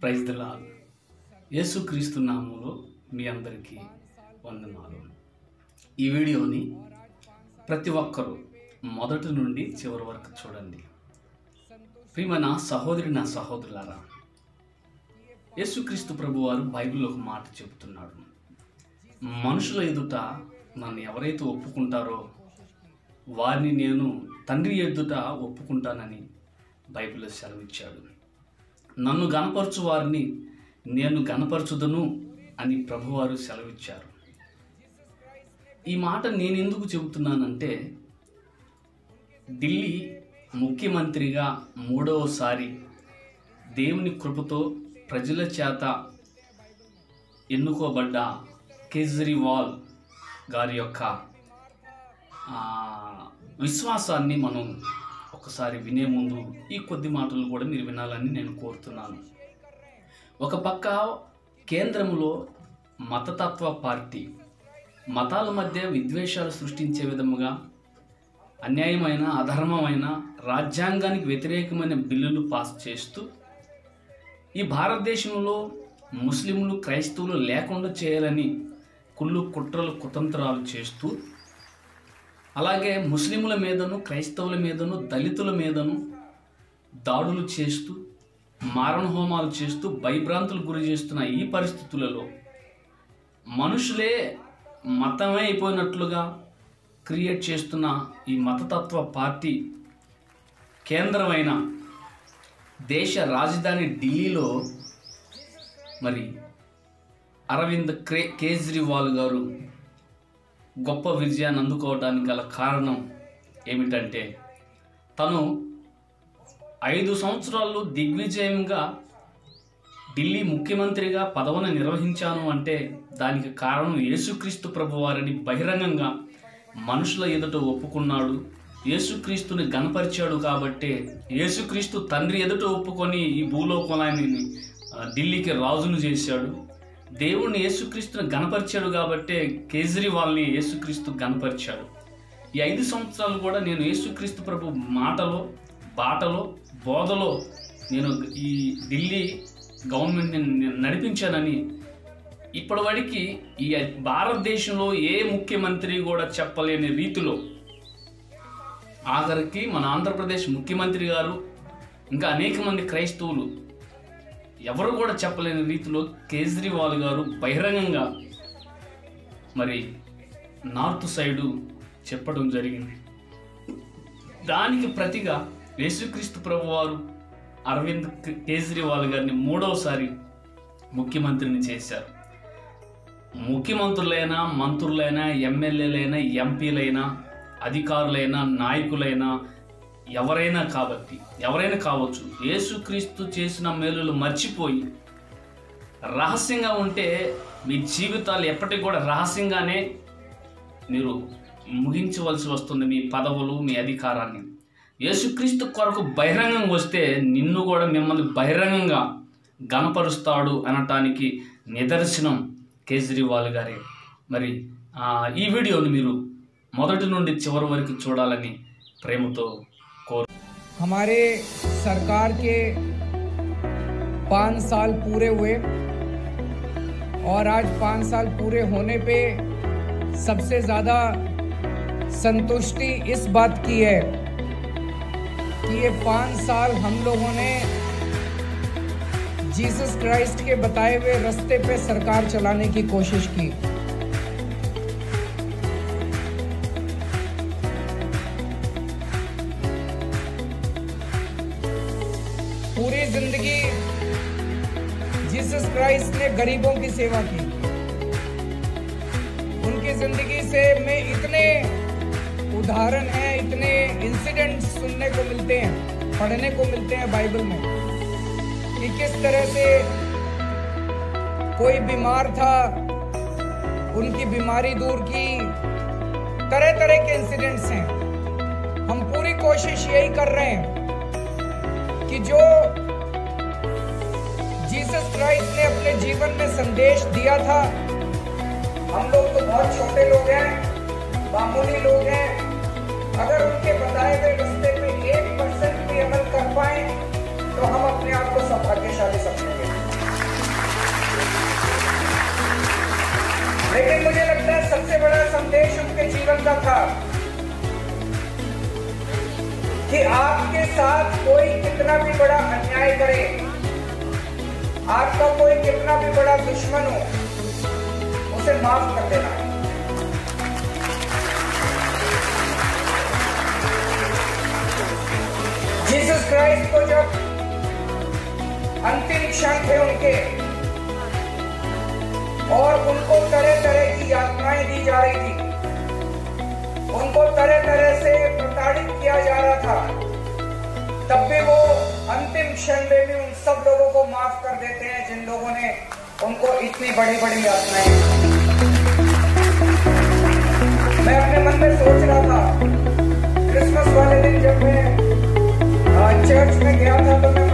Praise the యేసుక్రీస్తు నామంలో మీ అందరికీ వందనాలు. ఈ వీడియోని ప్రతి ఒక్కరూ మొదటి నుండి చివరి వరకు చూడండి. ప్రియమైన సహోదరి నా సహోదరులారా యేసుక్రీస్తు ప్రభువారు బైబిల్లో ఒక మాట చెబుతున్నాడు. మనుషుల ఎదుట నన్ను ఎవరైతే ఒప్పుకుంటారో వారిని నేను తండ్రి ఎదుట ఒప్పుకుంటానని బైబిల్లో సెలవిచ్చాడు. నన్ను గనపరచు వారిని నేను గనపరచుదును అని ప్రభువారు సెలవిచ్చారు. ఈ మాట నేను ఎందుకు చెబుతున్నానంటే ఢిల్లీ ముఖ్యమంత్రిగా మూడవసారి దేవుని కృపతో ప్రజల చేత ఎన్నుకోబడ్డ కేజ్రీవాల్ గారి యొక్క విశ్వాసాన్ని మనం ఒక్కసారి వినే ముందు ఈ కొద్ది మాటలు కూడా మీరు వినాలని నేను కోరుతున్నాను. ఒక పక్క కేంద్రంలో మతతత్వ పార్టీ మతాల మధ్య విద్వేషాలు సృష్టించే విధముగా అన్యాయమైన అధర్మమైన రాజ్యాంగానికి వ్యతిరేకమైన బిల్లులు పాస్ చేస్తూ ఈ భారతదేశంలో ముస్లింలు క్రైస్తవులు లేకుండా చేయాలని కుళ్ళు కుట్రలు కుతంత్రాలు చేస్తూ అలాగే ముస్లింల మీదను క్రైస్తవుల మీదను దళితుల మీదను దాడులు చేస్తూ మారణ హోమాలు చేస్తూ భయభ్రాంతులు గురి చేస్తున్న ఈ పరిస్థితులలో మనుషులే మతమే అయిపోయినట్లుగా క్రియేట్ చేస్తున్న ఈ మతతత్వ పార్టీ కేంద్రమైన దేశ రాజధాని ఢిల్లీలో మరి అరవింద్ క్రే కేజ్రీవాల్ గారు గొప్ప విజయాన్ని అందుకోవడానికి గల కారణం ఏమిటంటే తను ఐదు సంవత్సరాలు దిగ్విజయంగా ఢిల్లీ ముఖ్యమంత్రిగా పదవిని నిర్వహించాను అంటే దానికి కారణం యేసుక్రీస్తు ప్రభువారిని బహిరంగంగా మనుషుల ఎదుట ఒప్పుకున్నాడు. యేసుక్రీస్తుని గనపరిచాడు కాబట్టే యేసుక్రీస్తు తండ్రి ఎదుట ఒప్పుకొని ఈ భూలోకాన్ని ఢిల్లీకి రాజును చేశాడు. దేవుణ్ణి యేసుక్రీస్తుని గనపరిచాడు కాబట్టే కేజ్రీవాల్ని యేసుక్రీస్తు గనపరిచాడు ఈ ఐదు సంవత్సరాలు కూడా నేను యేసుక్రీస్తు ప్రభు మాటలో బాటలో బోధలో నేను ఈ ఢిల్లీ గవర్నమెంట్ని నేను నడిపించానని ఇప్పటివరకు ఈ భారతదేశంలో ఏ ముఖ్యమంత్రి కూడా చెప్పలేని రీతిలో ఆఖరికి మన ఆంధ్రప్రదేశ్ ముఖ్యమంత్రి గారు ఇంకా అనేక మంది క్రైస్తవులు ఎవరు కూడా చెప్పలేని రీతిలో కేజ్రీవాల్ గారు బహిరంగంగా మరి నార్త్ సైడు చెప్పడం జరిగింది. దానికి ప్రతిగా యేసుక్రీస్తు ప్రభువారు అరవింద్ కేజ్రీవాల్ గారిని మూడవసారి ముఖ్యమంత్రిని చేశారు. ముఖ్యమంత్రులైనా మంత్రులైనా ఎమ్మెల్యేలైనా ఎంపీలైనా అధికారులైనా నాయకులైనా ఎవరైనా కాబట్టి ఎవరైనా కావచ్చు యేసుక్రీస్తు చేసిన మేలులు మర్చిపోయి రహస్యంగా ఉంటే మీ జీవితాలు ఎప్పటికి కూడా రహస్యంగానే మీరు ముగించవలసి వస్తుంది మీ పదవులు మీ అధికారాన్ని. యేసుక్రీస్తు కొరకు బహిరంగంగా వస్తే నిన్ను కూడా మిమ్మల్ని బహిరంగంగా గనపరుస్తాడు అనటానికి నిదర్శనం కేజ్రీవాల్ గారే. మరి ఈ వీడియోని మీరు మొదటి నుండి చివరి వరకు చూడాలని ప్రేమతో हमारे सरकार के पाँच साल पूरे हुए और आज पाँच साल पूरे होने पे सबसे ज़्यादा संतुष्टि इस बात की है कि ये पाँच साल हम लोगों ने जीसस क्राइस्ट के बताए हुए रास्ते पे सरकार चलाने की कोशिश की। पूरी ज़िंदगी जीसस क्राइस्ट ने गरीबों की सेवा की। उनकी ज़िंदगी से में इतने उदाहरण हैं, इतने इंसिडेंट सुनने को मिलते हैं, पढ़ने को मिलते हैं बाइबल में कि किस तरह से कोई बीमार था, उनकी बीमारी दूर की। तरह तरह के इंसिडेंट्स हैं। हम पूरी कोशिश यही कर रहे हैं। कि जो जीसस क्राइस्ट ने अपने जीवन में संदेश दिया था, हम लोग तो बहुत छोटे लोग हैं मामूली लोग हैं। अगर उनके बताए गए रस्ते पे एक परसेंट भी अमल कर पाए तो हम अपने आप को सौभाग्यशाली समझेंगे। लेकिन मुझे लगता है सबसे बड़ा संदेश उनके जीवन का था कि आपके साथ कोई कितना भी बड़ा अन्याय करे, आपका कोई कितना भी बड़ा दुश्मन हो, उसे माफ़ कर देना। जीसस क्राइस्ट को जब अंतिम क्षण थे उनके, और उनको तरह तरह की यातनाएँ दी जा रही थी, उनको तरह तरह से प्रताड़ित किया जा रहा था। तब भी वो अंतिम क्षण में भी उन सब लोगों को माफ़ कर देते हैं, जिन लोगों ने उनको इतनी बड़ी बड़ी यातनाएँ मैं अपने मन में सोच रहा था, क्रिसमस वाले दिन जब मैं चर्च में गया था तो मैं